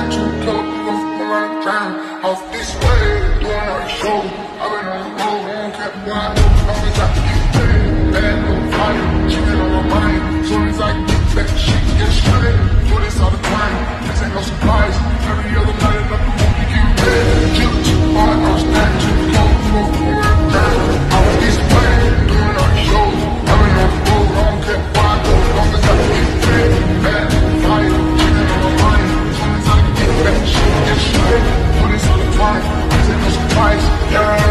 that you took off time. Off this way, doing I show I've been on the road, kept wide Yeah.